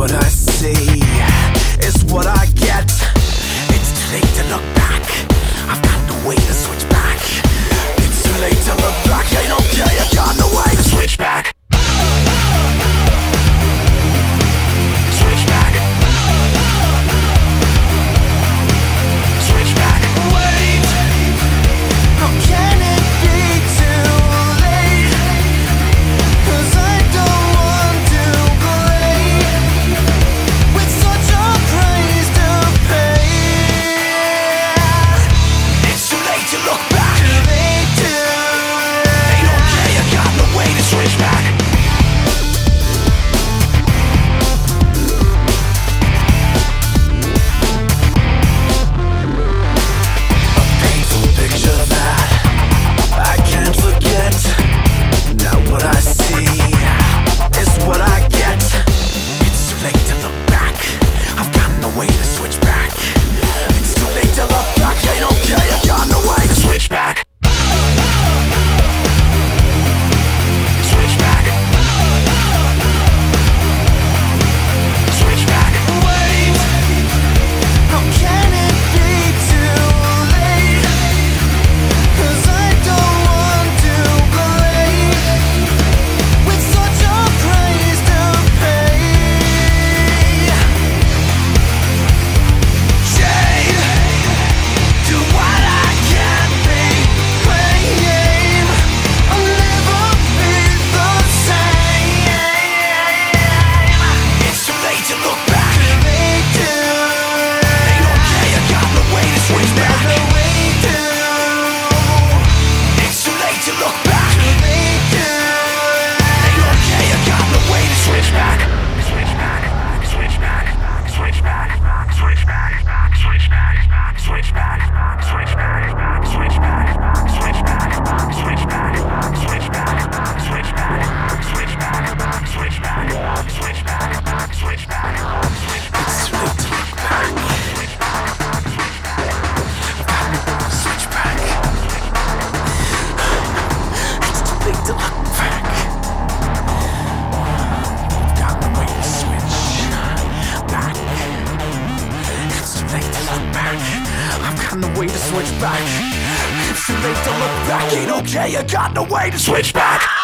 what I see. way to switch back. It's too late to look back, ain't okay, I got no way to switch back.